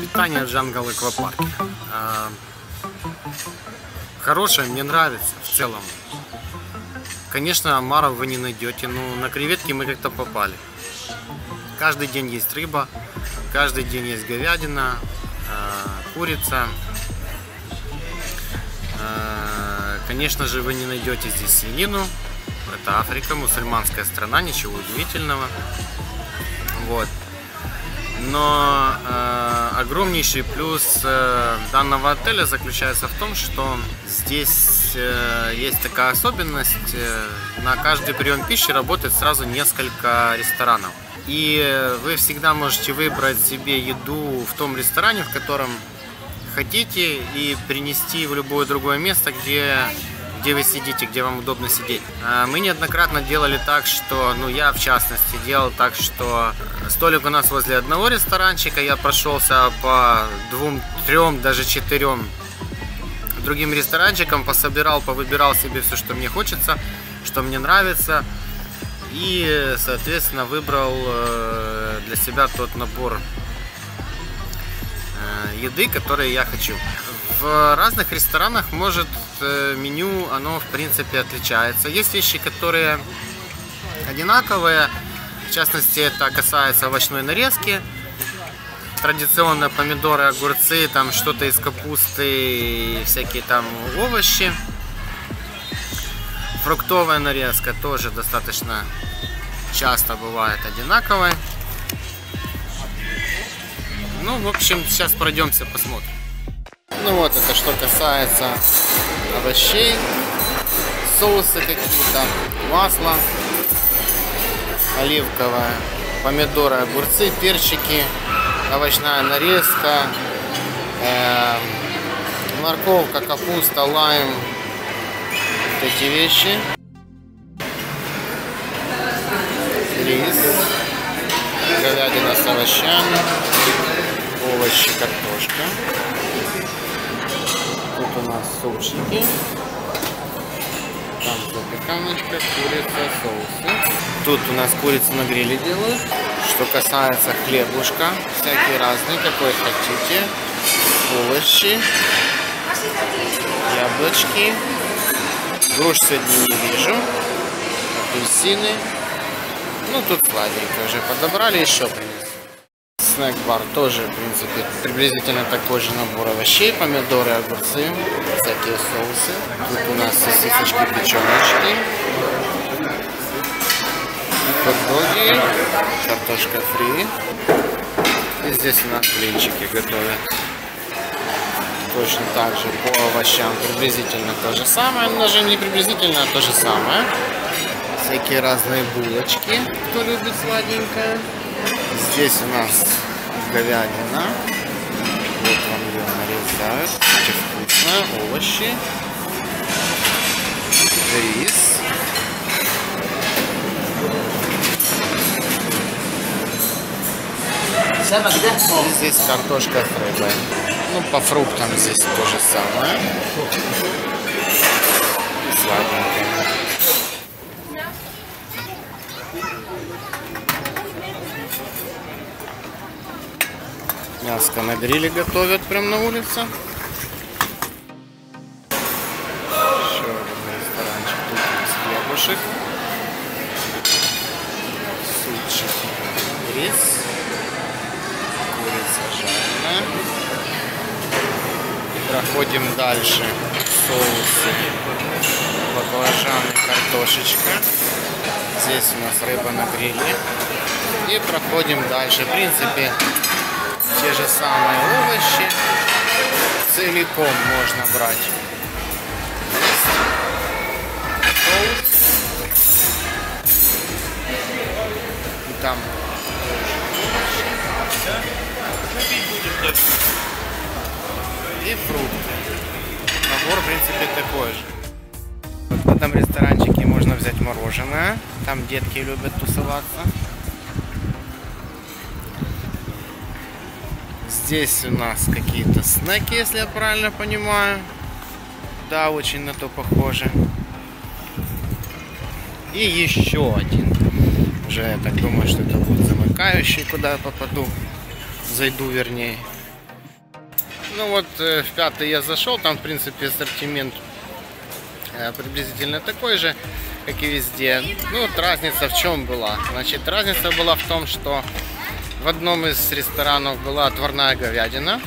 Питание Jungle Аквапарке. А, Хорошее, мне нравится в целом. Конечно, омаров вы не найдете, но на креветки мы как-то попали. Каждый день есть рыба, каждый день есть говядина, а, курица. А, Конечно же, вы не найдете здесь свинину. Это Африка, мусульманская страна, ничего удивительного. Вот. Но огромнейший плюс э, данного отеля заключается в том, что здесь э, есть такая особенность. э, на каждый прием пищи работает сразу несколько ресторанов. И вы всегда можете выбрать себе еду в том ресторане, в котором хотите, и принести в любое другое место, где где вы сидите, где вам удобно сидеть. А, Мы неоднократно делали так, что, ну я в частности делал так, что столик у нас возле одного ресторанчика, я прошелся по двум, трем, даже четырем другим ресторанчикам, пособирал, повыбирал себе все, что мне хочется, что мне нравится. И, соответственно, выбрал э, для себя тот набор э, еды, который я хочу. В разных ресторанах может э, меню, оно в принципе отличается. Есть вещи, которые одинаковые. В частности, это касается овощной нарезки. Традиционно помидоры, огурцы, там что-то из капусты, и всякие там овощи. Фруктовая нарезка тоже достаточно часто бывает одинаковой. Ну, в общем, сейчас пройдемся, посмотрим. Ну вот, это что касается овощей, соусы какие-то, масло оливковое, помидоры, огурцы, перчики, овощная нарезка, э, морковка, капуста, лайм, вот эти вещи. Рис, говядина с овощами, овощи, картошка. У нас супчики. Там запеканочка, курица, соусы. Тут у нас курицу на гриле делают. Что касается хлебушка, всякие разные, какой хотите. Овощи, яблочки. Груш сегодня не вижу. Апельсины. Ну, тут сладенько уже подобрали, еще принесли. Снэк-бар тоже, в принципе, приблизительно такой же набор овощей, помидоры, огурцы, всякие соусы. Тут у нас сосисочки, печеночки, хот-доги, картошка фри. И здесь у нас блинчики готовят. Точно так же по овощам приблизительно то же самое, но даже не приблизительно, а то же самое. Всякие разные булочки, кто любит сладенькое. Здесь у нас говядина. Вот вам ее нарезают. Очень вкусно. Овощи. Рис. И здесь картошка с рыбой. Ну, по фруктам здесь то же самое. И сладенькое. Мяско на гриле готовят прямо на улице. Еще один ресторанчик. Тут хлебушек. Супчик. Рис. Курица жареная. Проходим дальше. Соусы. Баклажаны, картошечка. Здесь у нас рыба на гриле. И проходим дальше. В принципе, те же самые овощи целиком можно брать. И там и фрукты. Набор, в принципе, такой же. В этом ресторанчике можно взять мороженое. Там детки любят тусоваться. Здесь у нас какие-то снеки, если я правильно понимаю. Да, очень на то похоже. И еще один. Уже я так думаю, что это будет замыкающий, куда я попаду. Зайду, вернее. Ну вот э, в пятый я зашел, там в принципе ассортимент э, приблизительно такой же, как и везде. Ну вот разница в чем была? Значит, разница была в том, что в одном из ресторанов была отварная говядина,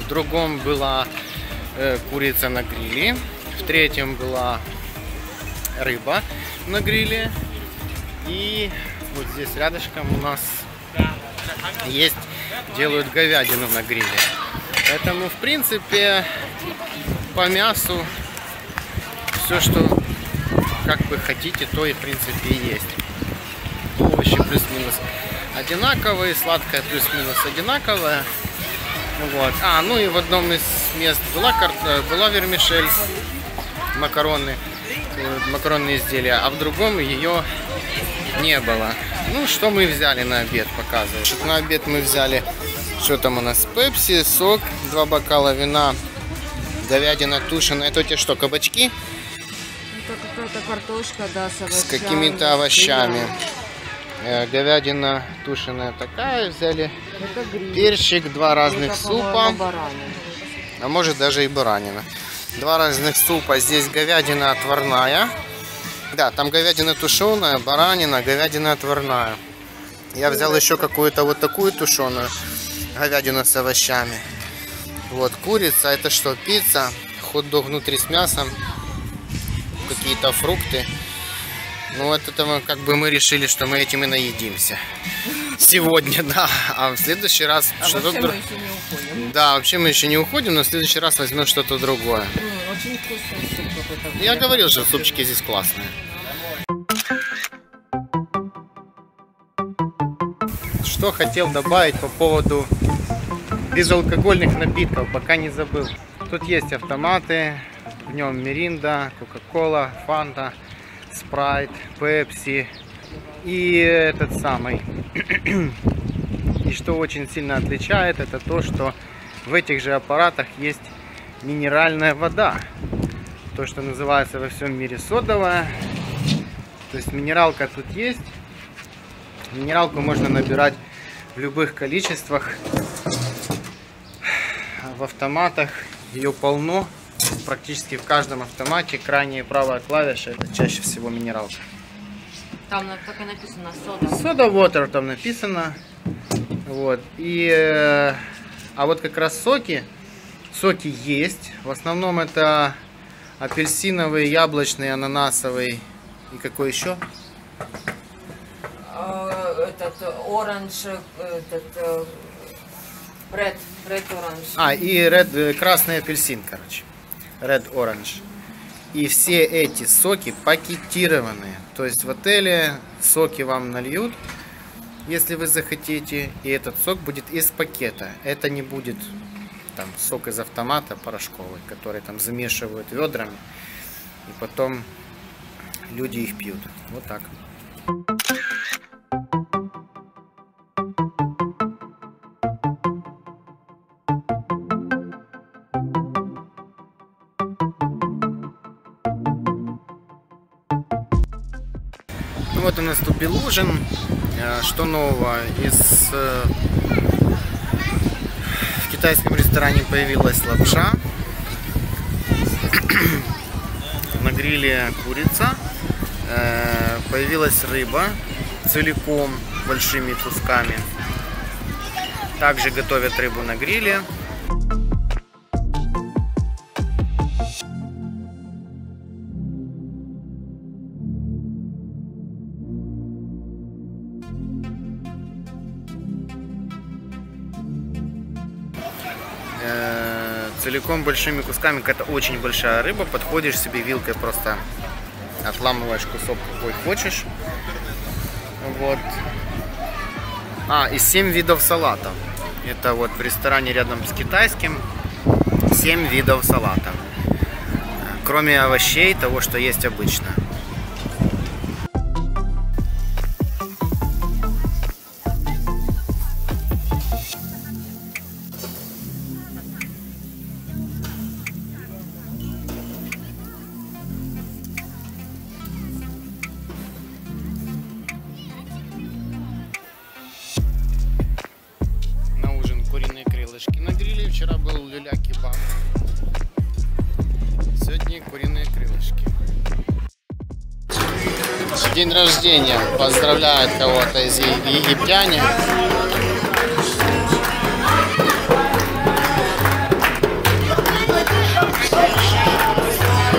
в другом была э, курица на гриле, в третьем была рыба на гриле, и вот здесь рядышком у нас есть, делают говядину на гриле. Поэтому, в принципе, по мясу все, что как вы хотите, то и, в принципе, и есть. Овощи плюс-минус одинаковые, сладкое плюс-минус одинаковое. Вот. А, ну и в одном из мест была, карта, была вермишель, макароны, э, макаронные изделия, а в другом ее не было. Ну, что мы взяли на обед, показываю. На обед мы взяли, что там у нас, пепси, сок, два бокала вина, говядина тушеная. Это у тебя что, кабачки? Это какая-то картошка, да, с, С какими-то овощами. Э, Говядина тушеная такая взяли. Перчик, два разных Это, супа. а может даже и баранина. Два разных супа. Здесь говядина отварная. Да, там говядина тушеная, баранина, говядина отварная. Я взял еще какую-то вот такую тушеную говядину с овощами. Вот курица, это что, пицца, хот-дог внутри с мясом, какие-то фрукты. Ну вот это мы, как бы мы решили, что мы этим и наедимся. Сегодня, да. А в следующий раз А что-то вообще дру- мы еще не уходим. Да, вообще мы еще не уходим, но в следующий раз возьмем что-то другое. Очень вкусный суп. Я говорил, что супчики здесь классные. Что хотел добавить по поводу безалкогольных напитков, пока не забыл. Тут есть автоматы, в нем Миринда, Кока-Кола, Фанта, Спрайт, Пепси и этот самый. И что очень сильно отличает, это то, что в этих же аппаратах есть минеральная вода то, что называется во всем мире содовая. То есть минералка тут есть. Минералку можно набирать в любых количествах. В автоматах ее полно. Практически в каждом автомате крайняя правая клавиша это чаще всего минералка. Там так и написано сода. Сода water там написано. Вот. И, э, а вот как раз соки, соки есть. В основном это апельсиновый, яблочный, ананасовый и какой еще? Э, Этот оранж, этот э, red, red orange. А, и red, э, красный апельсин, короче. Red orange. И все эти соки пакетированные. То есть в отеле соки вам нальют, если вы захотите. И этот сок будет из пакета. Это не будет там сок из автомата порошковый, который там замешивают ведрами. И потом люди их пьют. Вот так. Вот и наступил ужин. Э, Что нового? Из э, в китайском ресторане появилась лапша. На гриле курица. Э, Появилась рыба целиком, большими кусками. Также готовят рыбу на гриле. Целиком большими кусками, это очень большая рыба, подходишь себе вилкой просто отламываешь кусок какой хочешь. Вот. А, и 7 видов салата. Это вот в ресторане рядом с китайским 7 видов салата. Кроме овощей, того, что есть обычно. День рождения. Поздравляет кого-то из египтяне.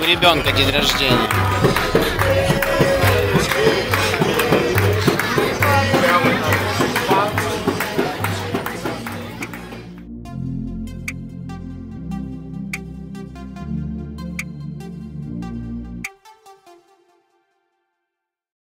У ребенка день рождения.